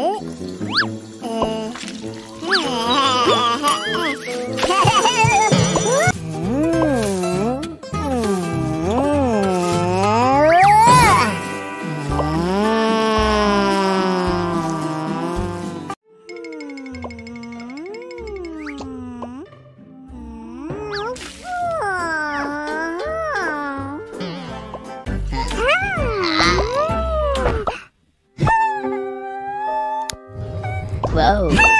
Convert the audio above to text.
Oh. Whoa.